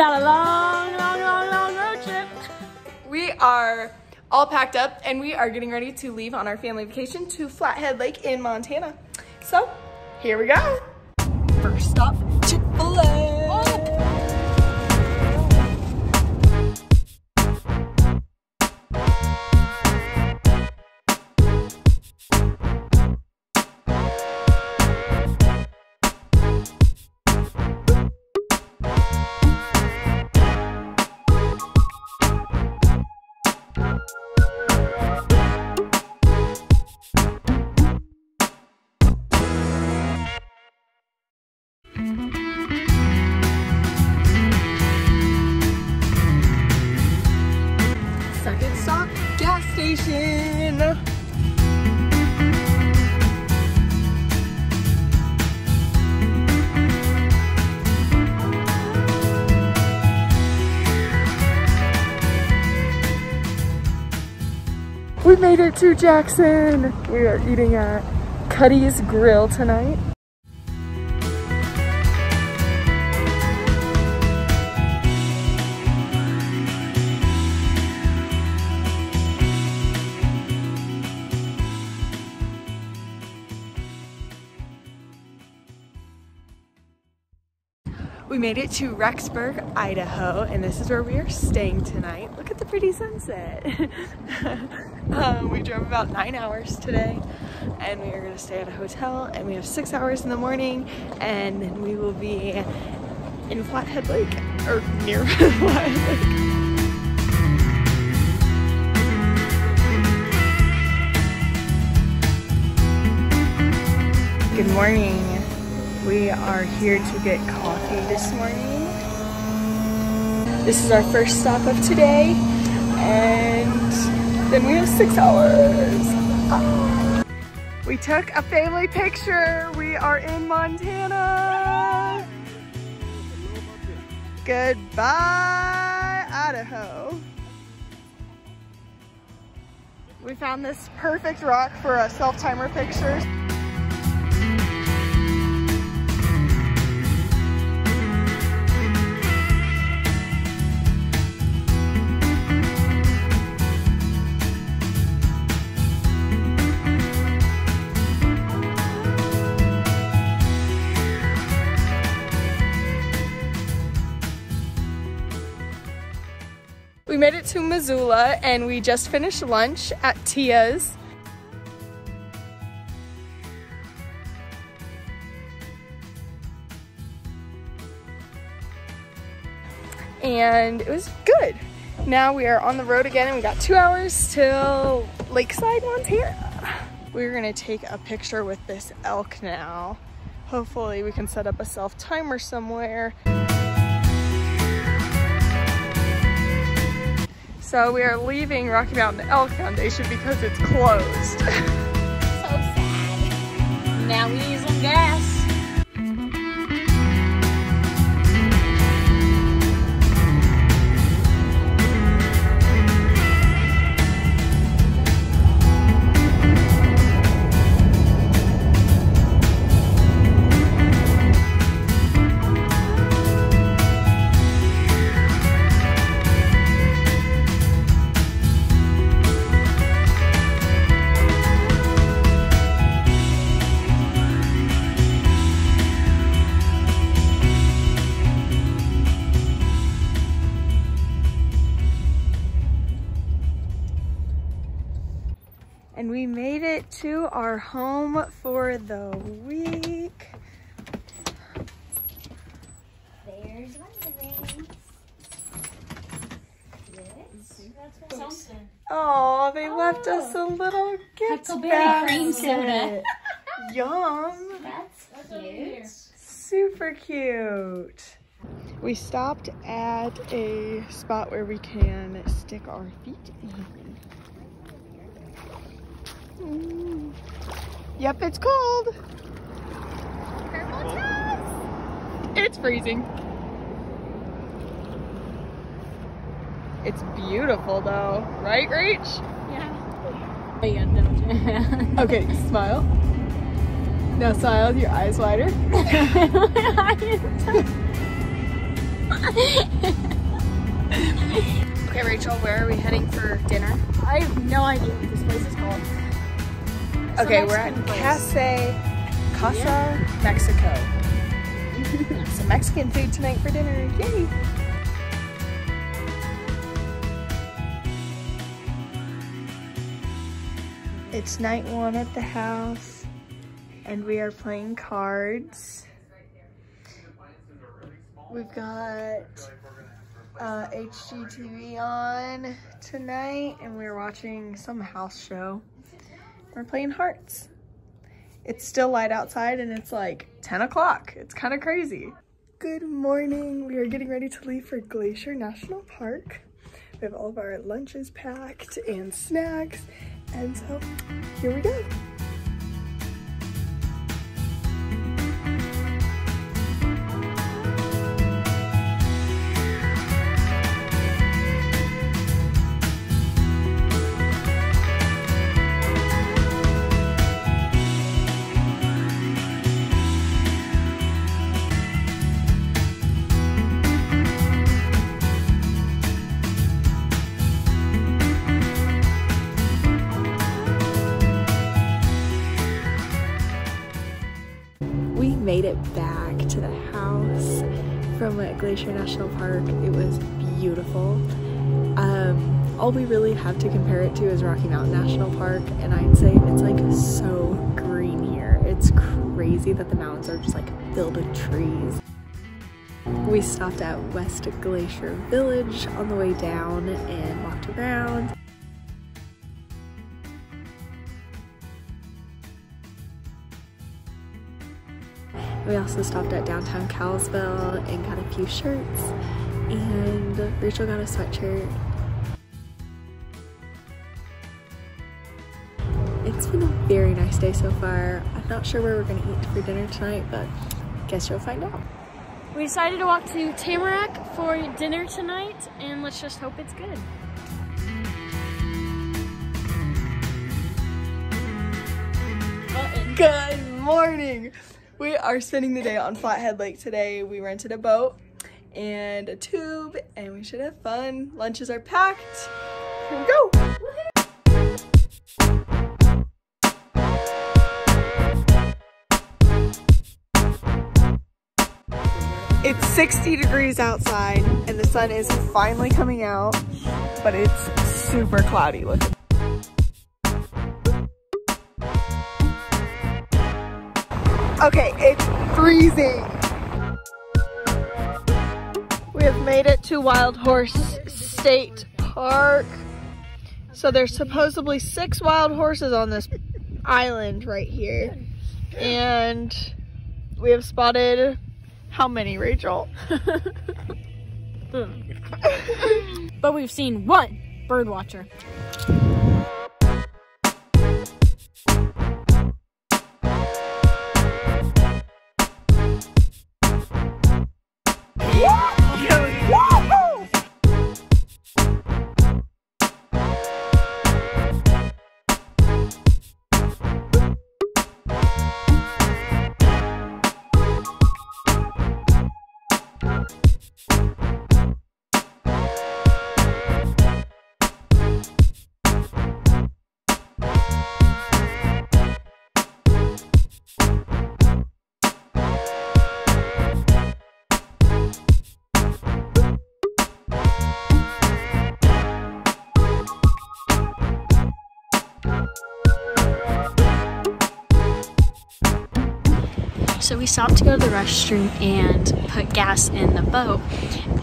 Hey guys. We got a long, long, long, long road trip. We are all packed up and we are getting ready to leave on our family vacation to Flathead Lake in Montana. So here we go. First stop, made it to Jackson. We are eating at Cuddy's Grill tonight. We made it to Rexburg, Idaho, and this is where we are staying tonight. Look at the pretty sunset. um, we drove about nine hours today, and we are gonna stay at a hotel, and we have six hours in the morning, and then we will be in Flathead Lake, or near Flathead Lake. Good morning. We are here to get coffee this morning. This is our first stop of today, and then we have six hours. We took a family picture. We are in Montana. Goodbye, Idaho. We found this perfect rock for a self-timer picture. Made it to Missoula and we just finished lunch at Tia's. And it was good. Now we are on the road again and we got two hours till Lakeside, Montana. We're gonna take a picture with this elk now. Hopefully we can set up a self timer somewhere. So we are leaving Rocky Mountain Elk Foundation because it's closed. So sad. Now we need some gas. Made it to our home for the week. There's one of the rings. Yes. Something. Oh, they left us oh. a little gift Huckleberry cream basket. soda. Yum. That's cute. Super cute. We stopped at a spot where we can stick our feet in. Mm. Yep, it's cold. It's freezing. It's beautiful though, right, Rach? Yeah. Yeah. Okay, smile. Now smile your eyes wider. okay, Rachel, where are we heading for dinner? I have no idea what this place is called. Okay, we're at. Casa, Casa Mexico. Some Mexican food tonight for dinner. Yay! It's night one at the house, and we are playing cards. We've got uh, HGTV on tonight, and we're watching some house show. We're playing hearts. It's still light outside, and it's like 10 o'clock. It's kind of crazy. Good morning. We are getting ready to leave for Glacier National Park. We have all of our lunches packed and snacks, and so here we go. Back to the house from Glacier National Park. It was beautiful. Um, all we really have to compare it to is Rocky Mountain National Park, and I'd say it's like so green here. It's crazy that the mountains are just like filled with trees. We stopped at West Glacier Village on the way down and walked around. We also stopped at downtown Kalispell and got a few shirts, and Rachel got a sweatshirt. It's been a very nice day so far. I'm not sure where we're gonna eat for dinner tonight, but guess you'll find out. We decided to walk to Tamarack for dinner tonight, and let's just hope it's good. Good morning! We are spending the day on Flathead Lake today. We rented a boat and a tube, and we should have fun. Lunches are packed. Here we go! It's 60 degrees outside, and the sun is finally coming out, but it's super cloudy looking. Okay, it's freezing. We have made it to Wild Horse State Park. So there's supposedly six wild horses on this island right here. And we have spotted how many, Rachel? But we've seen one bird watcher. So we stopped to go to the restroom and put gas in the boat.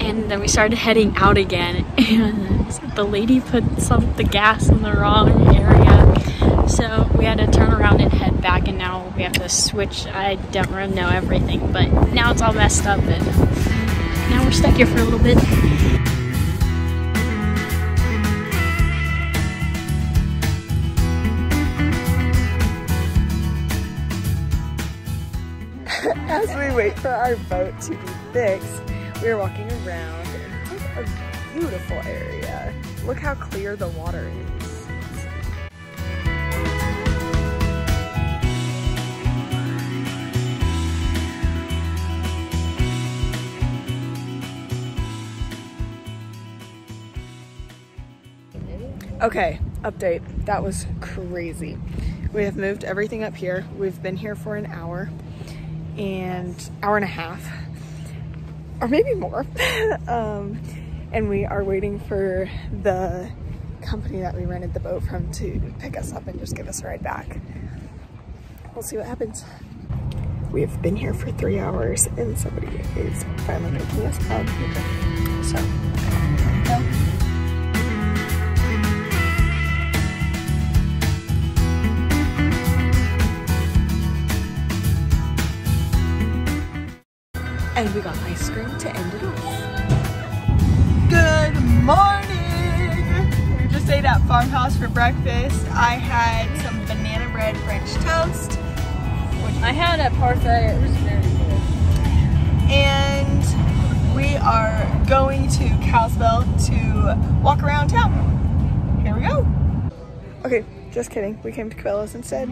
And then we started heading out again. And the lady put some of the gas in the wrong area. So we had to turn around and head back. And now we have to switch. I don't really know everything, but now it's all messed up. And now we're stuck here for a little bit. for our boat to be fixed, we are walking around it's a beautiful area. Look how clear the water is. Okay, update. That was crazy. We have moved everything up here. We've been here for an hour and hour and a half, or maybe more. um, and we are waiting for the company that we rented the boat from to pick us up and just give us a ride back. We'll see what happens. We have been here for three hours and somebody is finally picking us up. So, and we got ice cream to end it off. Good morning! We just ate at Farmhouse for breakfast. I had some banana bread French toast. I had a parfait, it was very good. And we are going to Kalispell to walk around town. Here we go. Okay, just kidding. We came to Cabela's instead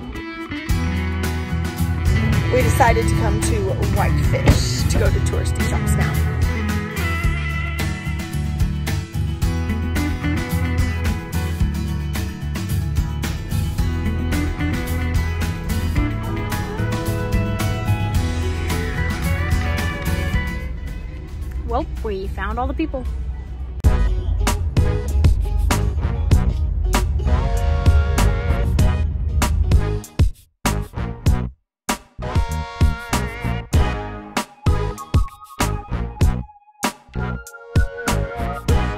we decided to come to Whitefish to go to touristy shops now. Well, we found all the people.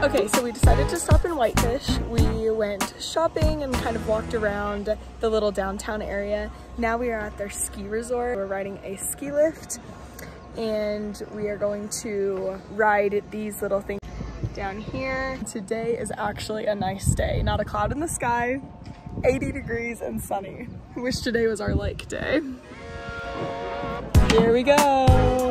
Okay, so we decided to stop in Whitefish. We went shopping and kind of walked around the little downtown area. Now we are at their ski resort. We're riding a ski lift and we are going to ride these little things down here. Today is actually a nice day. Not a cloud in the sky, 80 degrees and sunny. Wish today was our lake day. Here we go.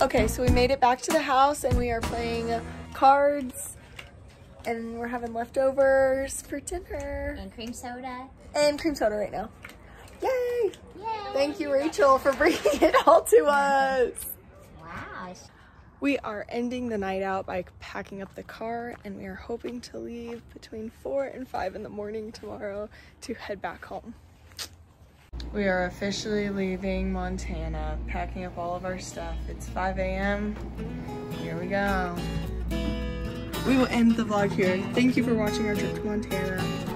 Okay, so we made it back to the house and we are playing cards and we're having leftovers for dinner. And cream soda. And cream soda right now. Yay! Yay! Thank you, Rachel, for bringing it all to us. Wow. We are ending the night out by packing up the car and we are hoping to leave between 4 and 5 in the morning tomorrow to head back home. We are officially leaving Montana, packing up all of our stuff. It's 5 a.m. Here we go. We will end the vlog here. Thank you for watching our trip to Montana.